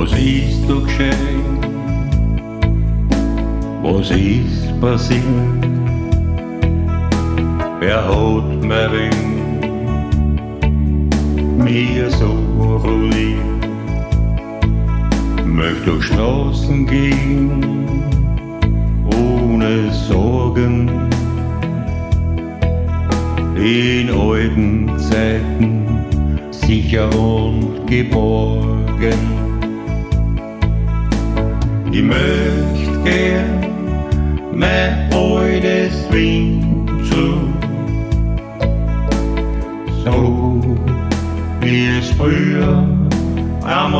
Was ist da geschehen? Was ist passiert? Wer hat mein Ring mir so ruiniert? Möchte durch Straßen gehen ohne Sorgen in alten Zeiten sicher und geborgen. Die möcht gern med euch des Så zu. So wie es früher am